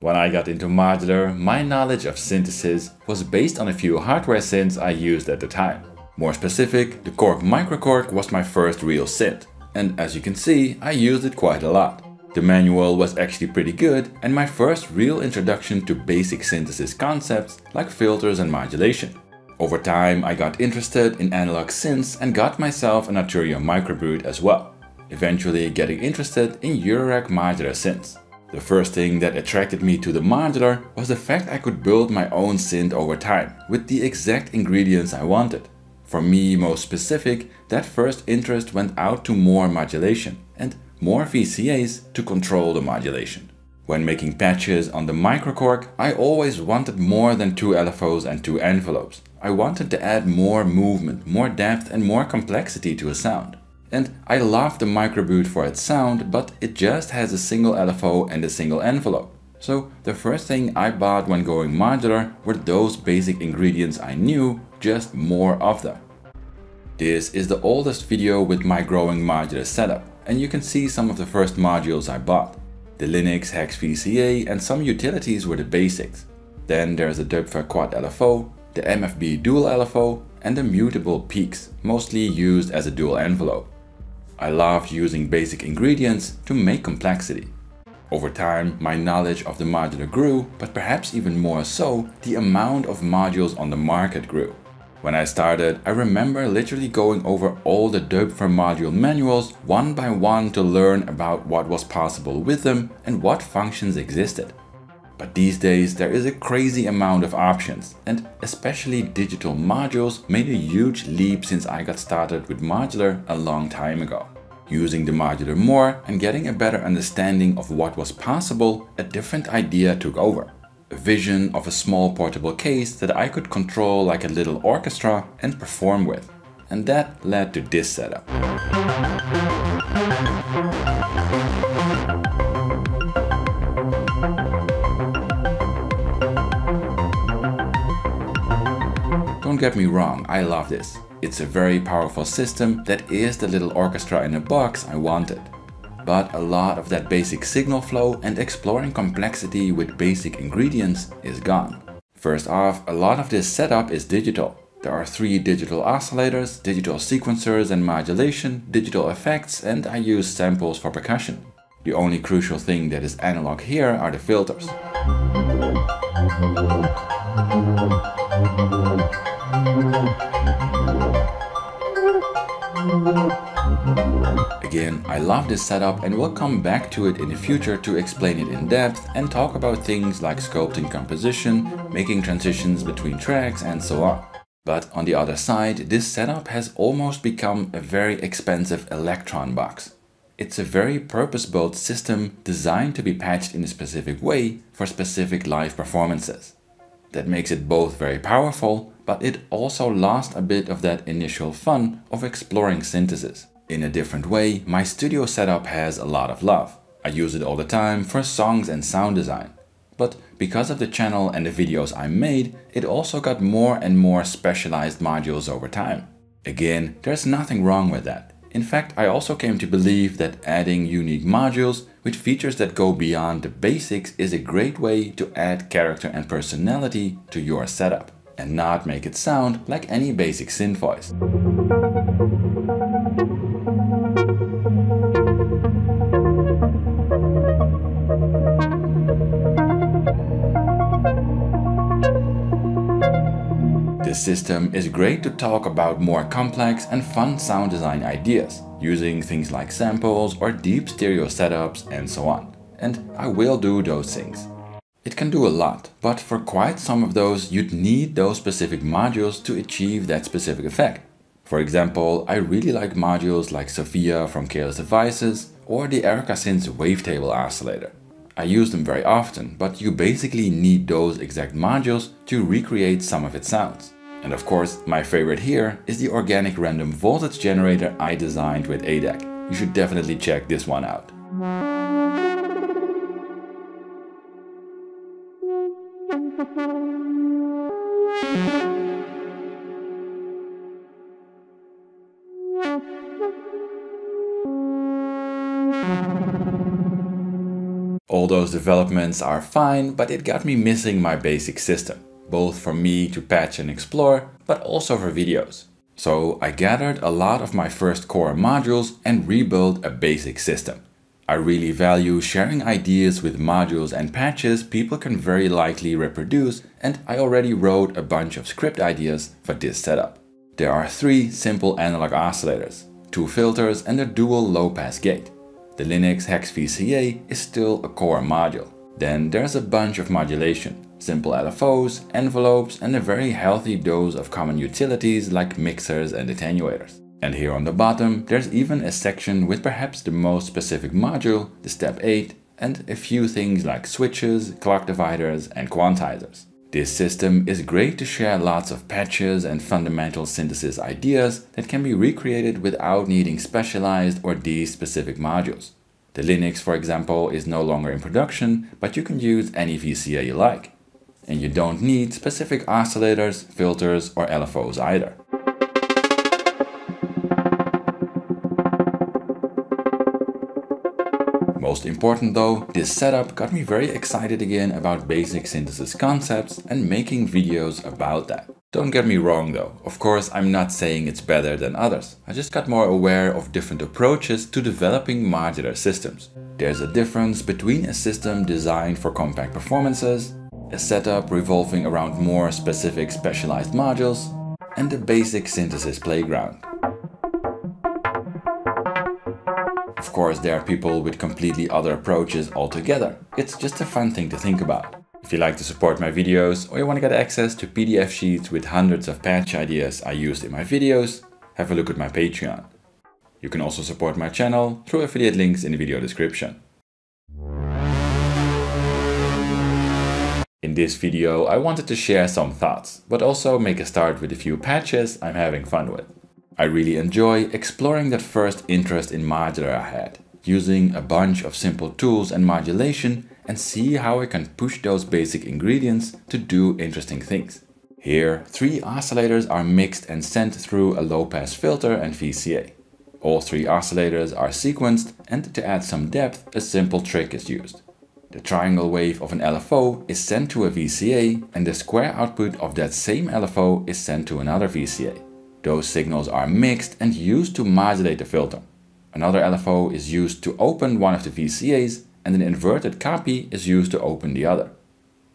When I got into modular, my knowledge of synthesis was based on a few hardware synths I used at the time. More specific, the Korg Microkorg was my first real synth, and as you can see, I used it quite a lot. The manual was actually pretty good and my first real introduction to basic synthesis concepts like filters and modulation. Over time I got interested in analog synths and got myself an Arturia microbrute as well, eventually getting interested in Eurorack modular synths. The first thing that attracted me to the modular was the fact I could build my own synth over time with the exact ingredients I wanted. For me, most specific, that first interest went out to more modulation and more VCAs to control the modulation. When making patches on the microkorg, I always wanted more than two LFOs and two envelopes. I wanted to add more movement, more depth and more complexity to a sound. And I love the microbrute for its sound, but it just has a single LFO and a single envelope. So the first thing I bought when going modular were those basic ingredients I knew just more of them. This is the oldest video with my growing modular setup and you can see some of the first modules I bought. The Linux Hex VCA and some utilities were the basics. Then there's the Doepfer Quad LFO, the MFB Dual LFO and the mutable peaks, mostly used as a dual envelope. I loved using basic ingredients to make complexity. Over time, my knowledge of the modular grew, but perhaps even more so, the amount of modules on the market grew. When I started, I remember literally going over all the Doepfer module manuals one by one to learn about what was possible with them and what functions existed. But these days there is a crazy amount of options and especially digital modules made a huge leap since I got started with modular a long time ago. Using the modular more and getting a better understanding of what was possible, a different idea took over a vision of a small portable case that I could control like a little orchestra and perform with. And that led to this setup. Don't get me wrong, I love this. It's a very powerful system that is the little orchestra in a box I wanted but a lot of that basic signal flow and exploring complexity with basic ingredients is gone. First off, a lot of this setup is digital. There are three digital oscillators, digital sequencers and modulation, digital effects, and I use samples for percussion. The only crucial thing that is analog here are the filters. Again, I love this setup and will come back to it in the future to explain it in depth and talk about things like sculpting composition, making transitions between tracks and so on. But on the other side, this setup has almost become a very expensive Elektron box. It's a very purpose-built system designed to be patched in a specific way for specific live performances. That makes it both very powerful, but it also lost a bit of that initial fun of exploring synthesis. In a different way, my studio setup has a lot of love. I use it all the time for songs and sound design. But because of the channel and the videos I made, it also got more and more specialized modules over time. Again, there's nothing wrong with that. In fact, I also came to believe that adding unique modules with features that go beyond the basics is a great way to add character and personality to your setup and not make it sound like any basic synth voice. This system is great to talk about more complex and fun sound design ideas, using things like samples or deep stereo setups and so on. And I will do those things. It can do a lot, but for quite some of those you'd need those specific modules to achieve that specific effect. For example, I really like modules like Sophia from Chaos Devices or the Erica Synths wavetable oscillator. I use them very often, but you basically need those exact modules to recreate some of its sounds. And of course, my favorite here is the organic random voltage generator I designed with ADDAC. You should definitely check this one out. Those developments are fine, but it got me missing my basic system, both for me to patch and explore, but also for videos. So I gathered a lot of my first core modules and rebuilt a basic system. I really value sharing ideas with modules and patches people can very likely reproduce and I already wrote a bunch of script ideas for this setup. There are three simple analog oscillators, two filters and a dual low-pass gate. The Linux Hex VCA is still a core module. Then there's a bunch of modulation, simple LFOs, envelopes and a very healthy dose of common utilities like mixers and attenuators. And here on the bottom, there's even a section with perhaps the most specific module, the step 8, and a few things like switches, clock dividers and quantizers. This system is great to share lots of patches and fundamental synthesis ideas that can be recreated without needing specialized or these specific modules. The Linux, for example, is no longer in production, but you can use any VCA you like. And you don't need specific oscillators, filters or LFOs either. Most important though, this setup got me very excited again about basic synthesis concepts and making videos about that. Don't get me wrong though, of course I'm not saying it's better than others. I just got more aware of different approaches to developing modular systems. There's a difference between a system designed for compact performances, a setup revolving around more specific specialized modules, and a basic synthesis playground. Of course, there are people with completely other approaches altogether. It's just a fun thing to think about. If you like to support my videos or you want to get access to PDF sheets with hundreds of patch ideas I used in my videos, have a look at my Patreon. You can also support my channel through affiliate links in the video description. In this video I wanted to share some thoughts, but also make a start with a few patches I'm having fun with. I really enjoy exploring that first interest in modular I had, using a bunch of simple tools and modulation and see how I can push those basic ingredients to do interesting things. Here, three oscillators are mixed and sent through a low-pass filter and VCA. All three oscillators are sequenced and to add some depth, a simple trick is used. The triangle wave of an LFO is sent to a VCA and the square output of that same LFO is sent to another VCA. Those signals are mixed and used to modulate the filter. Another LFO is used to open one of the VCAs and an inverted copy is used to open the other.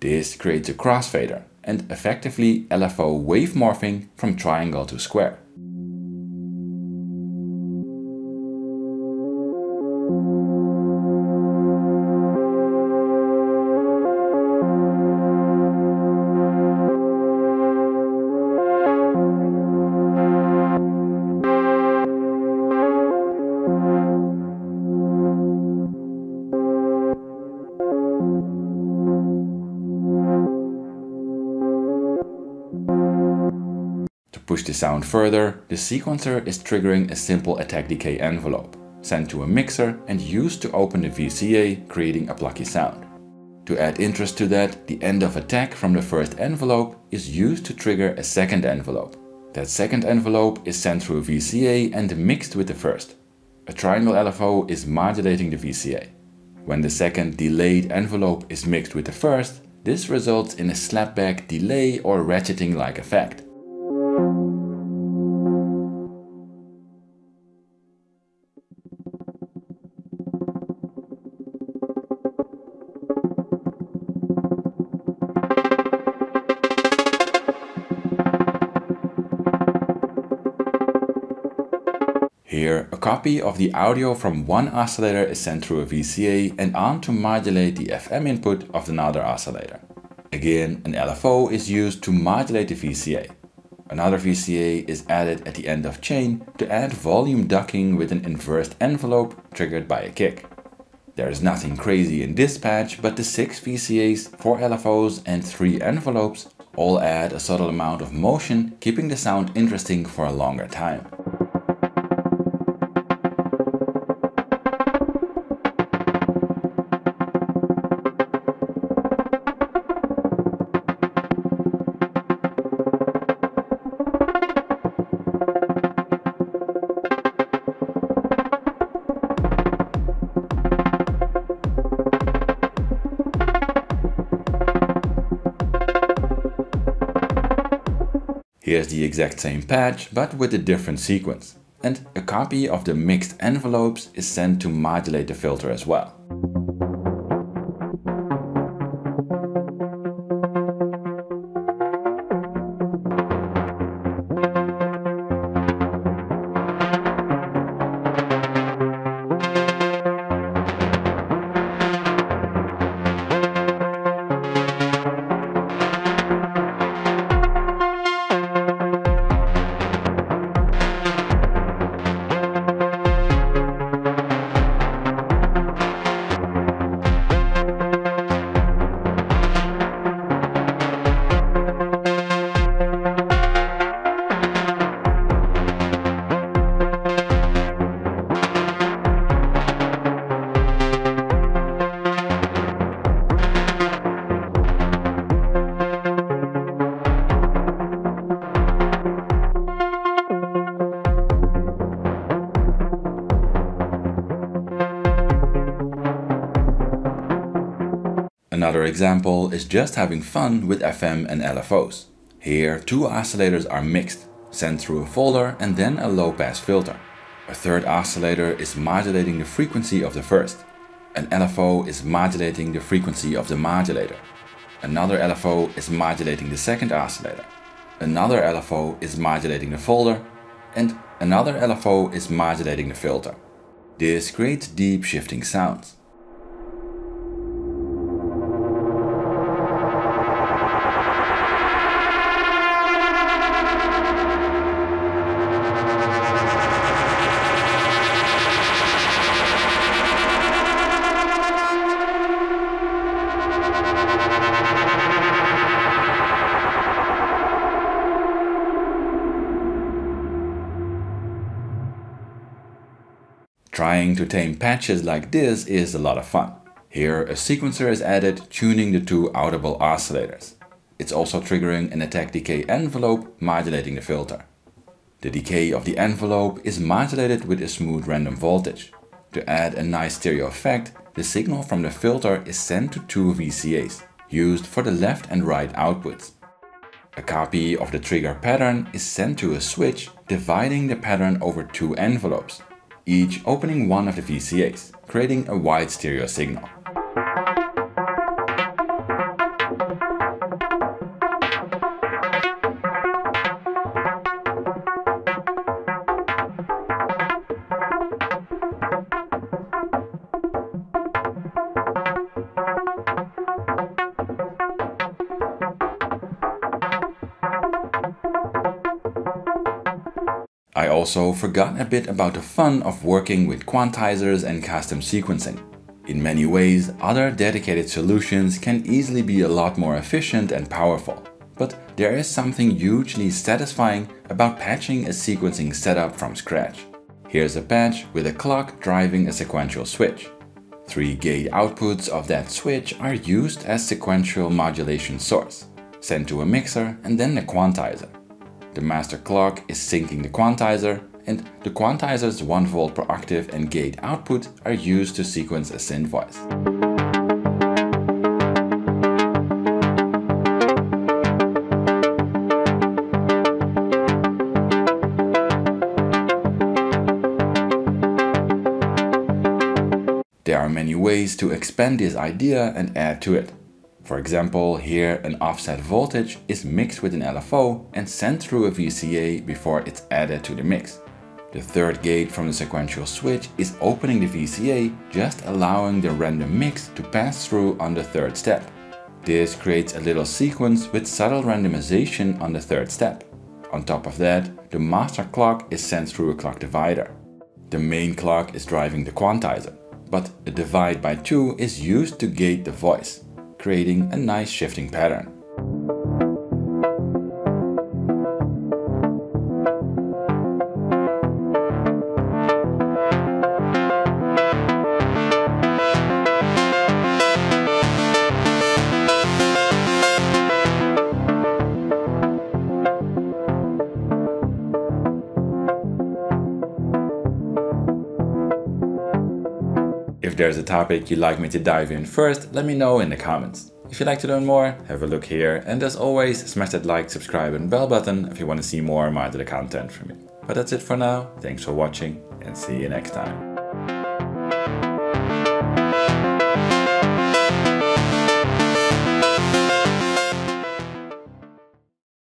This creates a crossfader and effectively LFO wave morphing from triangle to square. Push the sound further, the sequencer is triggering a simple attack decay envelope, sent to a mixer and used to open the VCA, creating a plucky sound. To add interest to that, the end of attack from the first envelope is used to trigger a second envelope. That second envelope is sent through a VCA and mixed with the first. A triangle LFO is modulating the VCA. When the second delayed envelope is mixed with the first, this results in a slapback delay or ratcheting like effect. Here, a copy of the audio from one oscillator is sent through a VCA and on to modulate the FM input of another oscillator. Again, an LFO is used to modulate the VCA. Another VCA is added at the end of chain to add volume ducking with an inversed envelope triggered by a kick. There is nothing crazy in this patch, but the 6 VCAs, 4 LFOs and 3 envelopes all add a subtle amount of motion, keeping the sound interesting for a longer time. Here's the exact same patch, but with a different sequence. And a copy of the mixed envelopes is sent to modulate the filter as well. Another example is just having fun with FM and LFOs. Here, two oscillators are mixed, sent through a folder and then a low-pass filter. A third oscillator is modulating the frequency of the first. An LFO is modulating the frequency of the modulator. Another LFO is modulating the second oscillator. Another LFO is modulating the folder. And another LFO is modulating the filter. This creates deep shifting sounds. Trying to tame patches like this is a lot of fun. Here a sequencer is added tuning the two audible oscillators. It's also triggering an attack decay envelope modulating the filter. The decay of the envelope is modulated with a smooth random voltage. To add a nice stereo effect, the signal from the filter is sent to two VCAs, used for the left and right outputs. A copy of the trigger pattern is sent to a switch, dividing the pattern over two envelopes, each opening one of the VCAs, creating a wide stereo signal. Also forgot a bit about the fun of working with quantizers and custom sequencing. In many ways, other dedicated solutions can easily be a lot more efficient and powerful. But there is something hugely satisfying about patching a sequencing setup from scratch. Here's a patch with a clock driving a sequential switch. Three gate outputs of that switch are used as sequential modulation source, sent to a mixer and then a quantizer. The master clock is syncing the quantizer, and the quantizer's 1 volt per octave and gate output are used to sequence a synth voice. There are many ways to expand this idea and add to it. For example, here an offset voltage is mixed with an LFO and sent through a VCA before it's added to the mix. The third gate from the sequential switch is opening the VCA, just allowing the random mix to pass through on the third step. This creates a little sequence with subtle randomization on the third step. On top of that, the master clock is sent through a clock divider. The main clock is driving the quantizer, but a divide by 2 is used to gate the voice creating a nice shifting pattern. If there's a topic you'd like me to dive in first, let me know in the comments. If you'd like to learn more, have a look here, and as always, smash that like, subscribe and bell button if you want to see more Modular content from me. But that's it for now, thanks for watching, and see you next time.